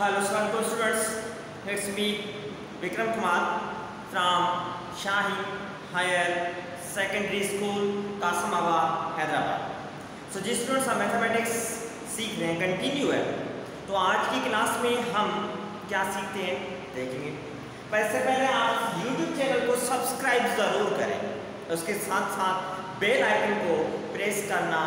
Hello, Assalamualaikum students. It's me, Vikram Kumar from Shahi Higher Secondary School, Kasamabad, Hyderabad. So जिस students हम mathematics सीख रहे हैं continue है तो आज की क्लास में हम क्या सीखते हैं देखेंगे इससे पहले आप YouTube चैनल को सब्सक्राइब ज़रूर करें उसके साथ साथ बेल आइकन को प्रेस करना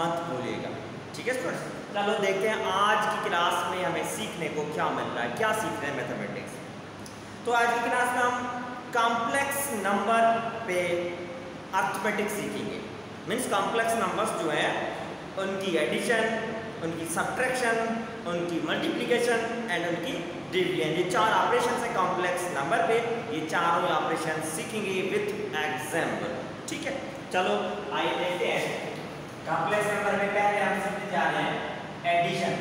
मत भूलिएगा ठीक है स्टूडेंट्स चलो देखते हैं आज की क्लास में हमें सीखने को क्या मिल रहा है, क्या सीख रहे हैं मैथमेटिक्स तो आज की क्लास में हम कॉम्प्लेक्स नंबर पे अर्थमेटिक्स सीखेंगे। मीन्स कॉम्प्लेक्स नंबर्स जो हैं, उनकी एडिशन उनकी सब्ट्रैक्शन उनकी मल्टीप्लिकेशन एंड उनकी डिवीज़न ये चार ऑपरेशन है कॉम्प्लेक्स नंबर पे। ये चारों ऑपरेशन सीखेंगे विथ एग्ज़ाम्पल ठीक है? चलो, आइए देखते हैं। कॉम्प्लेक्स नंबर में पहले हम सीखने जा रहे हैं addition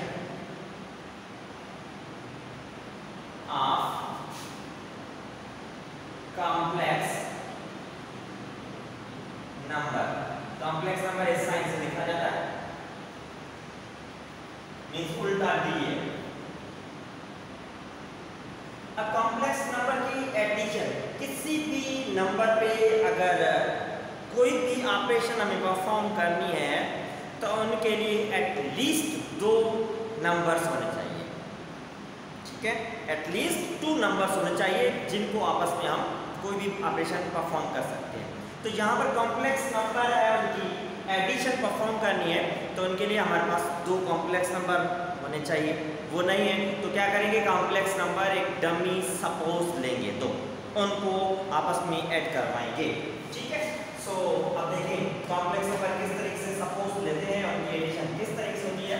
of complex number complex number इस साइन से लिखा जाता है मींस उल्टा दिए कॉम्प्लेक्स नंबर की एडिशन किसी भी नंबर पे अगर कोई भी ऑपरेशन हमें परफॉर्म करनी है तो उनके लिए एटलीस्ट दो नंबर्स होने चाहिए। ठीक है? एटलीस्ट टू नंबर्स होने चाहिए, जिनको आपस में हम कोई भी ऑपरेशन परफॉर्म कर सकते हैं। तो यहाँ पर कॉम्प्लेक्स नंबर है, उनकी एडिशन परफॉर्म करनी है तो उनके लिए हमारे पास दो कॉम्प्लेक्स नंबर होने चाहिए। वो नहीं है तो क्या करेंगे? कॉम्प्लेक्स नंबर एक डमी सपोज़ लेंगे तो उनको आपस में ऐड करवाएँगे। ठीक है? सो अब देखें कॉम्प्लेक्स नंबर किस तरीके से सपोज़ लेते हैं उनकी एडिशन किस तरीके से होती है?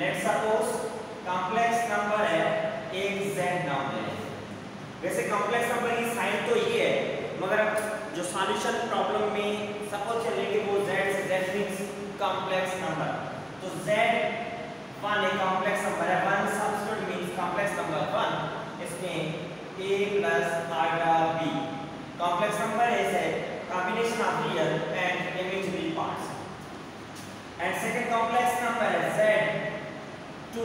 लेट सपोज़ कॉम्प्लेक्स नंबर है, एक z नाम ले वैसे कॉम्प्लेक्स नंबर की साइन तो ये है, मगर अब जो सॉल्यूशन प्रॉब्लम में सपोज़ चलिए कि वो z से z मींस कॉम्प्लेक्स नंबर तो z वन एक कॉम्प्लेक्स नंबर है one substitute means complex number one इसमें a plus iota b complex number a combination of real and imaginary parts and second complex number is z 2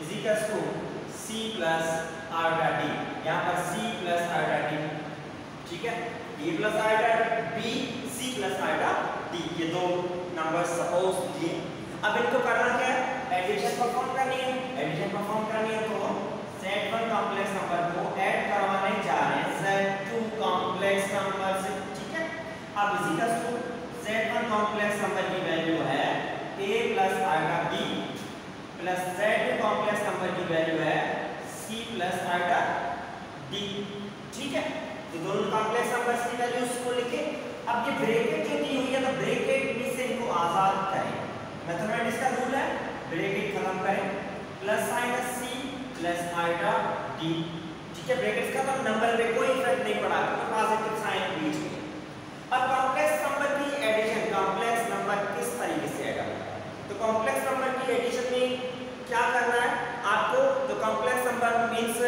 is equals to c plus iota d यहाँ पर c plus iota d ठीक है a plus iota b c plus iota d ये दो number suppose दिए अब इनको करना क्या है? एडिशन परफॉर्म करनी है। एडिशन परफॉर्म करनी है तो z1 कॉम्प्लेक्स नंबर को ऐड करवाने जा रहे हैं। Z2 कॉम्प्लेक्स नंबर से, ठीक है? अब इसी का z1 कॉम्प्लेक्स नंबर की वैल्यू है a plus iota b plus z2 complex number की वैल्यू है c प्लस आइटा d, ठीक है? तो दोनों कॉम्प्लेक्स नंबर्स की वैल्यूज़ को लिखे। अब ये ब्रैकेट जो दी हुई है तो ब्रैकेट में से इनको आज़ाद करें। मैथमेटिक्स का रूल है ब्रैकेट खत्म करें। Plus sign c plus iota d ठीक है ब्रैकेट्स का तो नंबर पे कोई इफ़ेक्ट नहीं पड़ा, क्योंकि पॉजिटिव साइन बीच में। अब कॉम्प्लेक्स नंबर की एडिशन कॉम्प्लेक्स नंबर किस तरीके से होगा तो कॉम्प्लेक्स नंबर की एडिशन में क्या करना है? आपको तो complex number means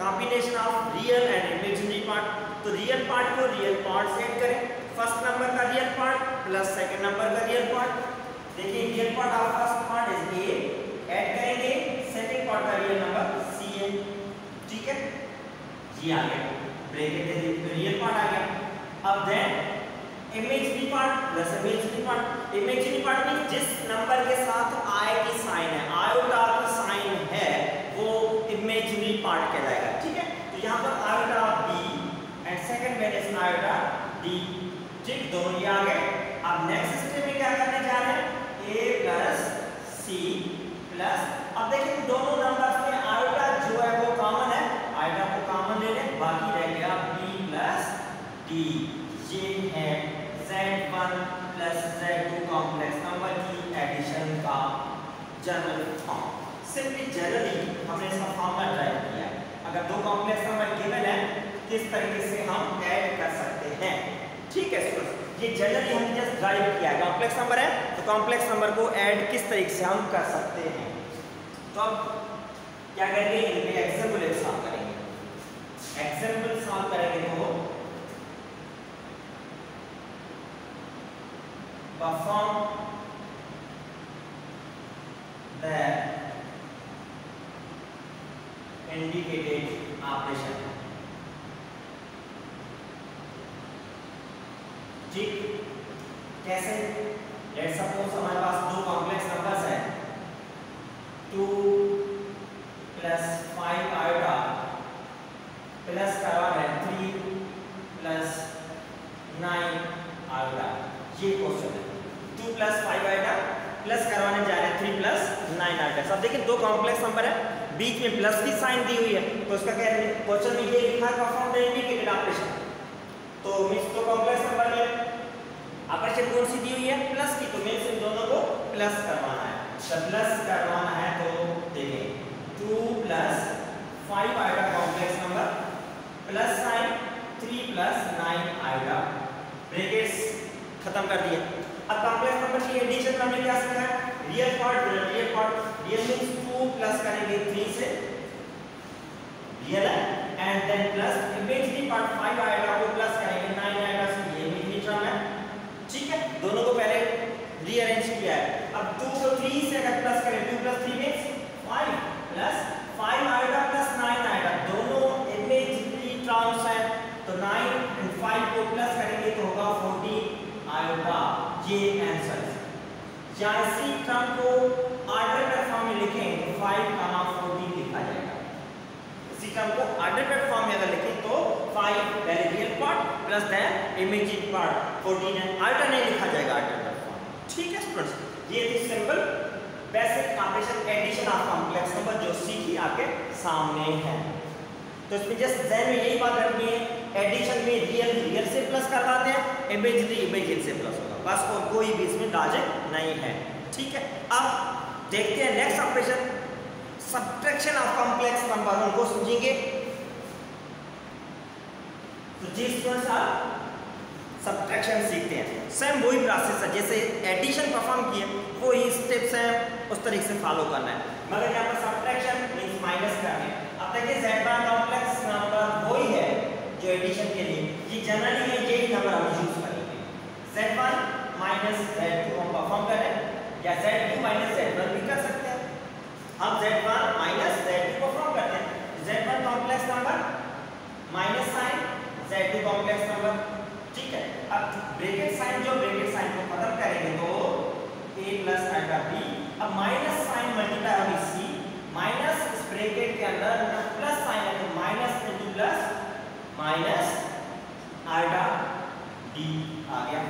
combination of real and imaginary part तो रियल पार्ट को रियल पार्ट से ऐड करें। फ़र्स्ट नंबर का real part plus second number का रियल पार्ट देखिए real part of first part is a add करेंगे second part का real number C है ठीक है? जी आ गया। ब्रैकेट दी तो रियल पार्ट आ गया। अब then imaginary part plus imaginary part imaginary part में जिस नंबर के साथ i की साइन है आयोटा की साइन है, वो इमेजिनरी पार्ट कहलाएगा। ठीक है? तो यहाँ पर आयोटा b एंड सेकंड में इज़ आयोटा d ठीक, दोनों ये आ गए। अब नेक्स्ट स्टेप में क्या करने जा रहे हैं? A प्लस c प्लस अब देखिए दोनों नंबर्स में आयोटा जो है वो कॉमन है आयोटा को कॉमन ले लें बाकी रह गया b प्लस d ये है z1 plus z2 complex number की एडिशन का जनरल फॉर्म सिंपली जनरली हमने इसका फॉर्मूला ड्राइव किया अगर दो कॉम्प्लेक्स नंबर गिवन है, किस तरीके से हम ऐड कर सकते हैं? ठीक है स्टूडेंट्स ये जनरली हमने जस्ट ड्राइव किया कॉम्प्लेक्स नंबर है तो कॉम्प्लेक्स नंबर को ऐड किस तरीके से हम कर सकते हैं? तो अब क्या करेंगे? इनके एग्ज़ाम्पल सॉल्व करेंगे। एग्ज़ाम्पल सॉल्व करेंगे तो इंडिकेटेड ऑपरेशन ठीक? कैसे? लेट सपोज़ हमारे पास दो कॉम्प्लेक्स नंबर्स हैं। Two plus five iota plus करवा है थ्री प्लस नाइन आयोटा ये क्वेश्चन है। Two plus five iota plus करवाने जा रहे हैं थ्री प्लस नाइन आयोटा सब देखिए दो कॉम्प्लेक्स नंबर है। बीच में प्लस की साइन दी हुई है। तो उसका क्या क्वेश्चन में ये लिखा है परफॉर्म द इंडिकेटेड ऑपरेशन तो मींस तो कॉम्प्लेक्स नंबर में ऑपरेशन कौन सी दी हुई है? प्लस की। तो मींस इन दोनों को प्लस करवाना है। तो प्लस करवाना है तो देखें। टू प्लस फाइव आएगा complex number. Plus sign, three plus nine आएगा। ब्रैकेट्स खत्म कर दिए। अब कॉम्प्लेक्स नंबर की एडिशन हमने क्या सीखा है? Real part real part real means two plus करेंगे थ्री से। रियल है? And then plus imaginary part five आएगा, वो प्लस करेंगे नाइन आएगा ये इमेजिनरी टर्म है ठीक है दोनों को पहले रीअरेंज किया है। अब टू को थ्री से अगर प्लस करें। Two plus three means five plus five आएगा प्लस नाइन आएगा। दोनों इनमें जितनी टर्म्स हैं तो नाइन एंड फाइव को प्लस करेंगे तो होगा फोर्टीन आएगा। ये आंसर या इसी टर्म को ऑर्डर का फॉर्म में लिखें तो फाइव कामा फोर्टीन लिखा जाएगा। इसी टर्म को ऑर्डर का फॉर्म में अगर लिखें तो फाइव पहले प्लस देन इमेजिन पार्ट 14 है अल्टर नहीं लिखा जाएगा अल्टर ठीक है स्टूडेंट्स ये थी simple basic operation addition of complex number जो सीखी आपके सामने है। तो इसमें जस्ट जहन में यही बात रखनी है एडिशन में रियल रियल से प्लस करवाते हैं इमेजिनरी इमेजिन से प्लस होगा। बस और कोई भी इसमें लॉजिक नहीं है। ठीक है, अब देखते हैं next operation subtraction of complex number उनको समझेंगे। तो जिस स्टूडेंट्स आप सब्ट्रैक्शन सीखते हैं सेम वही प्रोसेस है, जैसे एडिशन परफॉर्म किए, वही स्टेप्स हैं उस तरीके से फॉलो करना है। मगर यहाँ पर सब्ट्रैक्शन मींस माइनस करना है। अब देखिए z बार कॉम्प्लेक्स नंबर वही है जो एडिशन के लिए। ये जनरली है, यही नंबर हम यूज़ करेंगे। Z1 माइनस z2 हम परफॉर्म करें, या z2 माइनस z1 भी कर सकते हैं हम z1 माइनस z2 परफॉर्म करते हैं z1 complex number minus sign z2 complex number ठीक है अब ब्रैकेट साइन जो ब्रैकेट साइन को खत्म करेंगे तो a प्लस आएगा b, अब माइनस साइन मल्टीप्लाई होगी c माइनस इस ब्रैकेट के अंदर प्लस साइन है तो माइनस इनटू प्लस माइनस आएगा d आ गया।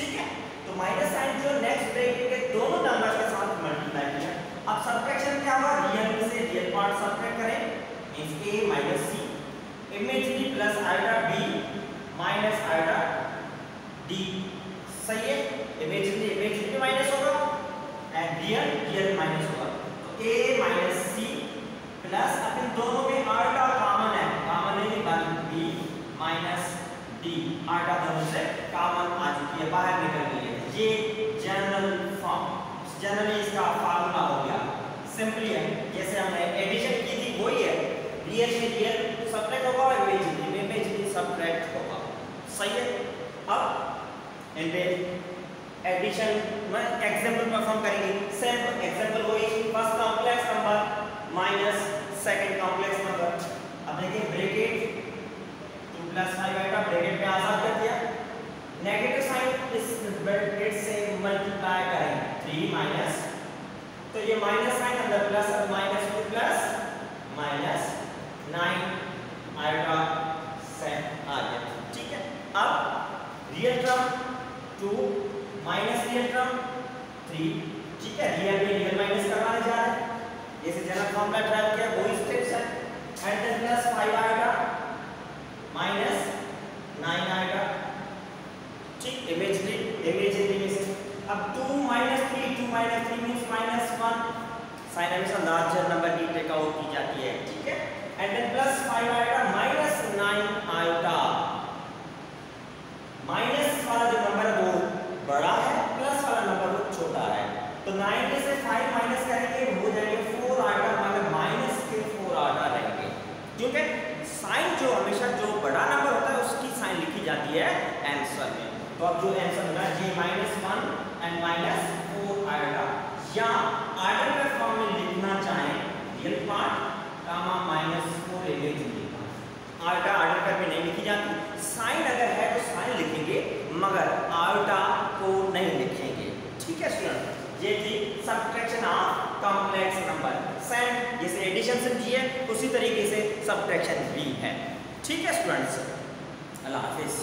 ठीक है? तो माइनस साइन जो नेक्स्ट ब्रैकेट के दोनों नंबर्स के साथ मल्टीप्लाई किया। अब सब्ट्रैक्शन क्या हुआ? रियल से रियल पार्ट सब्ट्रैक्ट करें। Means a c imaginary plus आएगा b माइनस आएगा d. सही है इमेजिनरी इमेजिनरी माइनस होगा एंड रियल रियल माइनस होगा तो a माइनस c प्लस अब इन दोनों में आएगा कॉमन है कॉमन नहीं निकाली b माइनस d. आएगा दोनों से कॉमन आ चुकी है बाहर निकल गई है ये जनरल फॉर्म जनरली इसका फार्मूला हो गया सिंपली है जैसे हमने एडिशन की थी वही है रियल से रियल सब्ट्रैक्ट होगा और इमेजिनरी में इमेजिनरी सब्ट्रैक्ट होगा सही है अब इन पे एडिशन में एग्जांपल परफॉर्म करेंगे। सेम एग्जांपल वही first complex number minus second complex number अब देखिए ब्रैकेट 2 प्लस 5 आएगा ब्रैकेट में आज़ाद कर दिया। नेगेटिव साइन इस ब्रैकेट से मल्टीप्लाई करेंगे। 3 माइनस तो ये माइनस साइन अंदर प्लस अब माइनस 2 प्लस माइनस 9 आएगा सेट आ गया। ठीक है? अब real term 2 minus real term 3 ठीक है रियल में रियल माइनस करवाने जा रहे जैसे जनरल ड्राइव किया, वही स्टेप्स है। एंड प्लस 5 आएगा माइनस 9 आएगा। ठीक अब 2 minus 3 2 minus 3 means minus 1 sign larger number की टेक आउट की जाती है, ठीक है? एंड प्लस 5 आएगा माइनस 9 आएगा। माइनस वाला जो नंबर है वो बड़ा है प्लस वाला नंबर वो छोटा है 9 में से 5 माइनस करेंगे, हो जाएँगे 4 आएगा मगर माइनस के 4 आएगा रहेंगे। क्योंकि साइन जो हमेशा जो बड़ा नंबर होता है, उसकी साइन लिखी जाती है आंसर में। तो अब जो आंसर होगा, ये minus one and minus four आएगा या ऑर्डर के फॉर्म में लिखना चाहें real part comma minus four alien आर्टा आर्डर पर कभी नहीं लिखी जाती। साइन अगर है तो साइन लिखेंगे, मगर आयोटा को नहीं लिखेंगे। ठीक है स्टूडेंट ये थी subtraction of complex number same जैसे एडिशन समझिए उसी तरीके से सब्ट्रैक्शन भी है। ठीक है स्टूडेंट्स अल्लाह हाफिज़।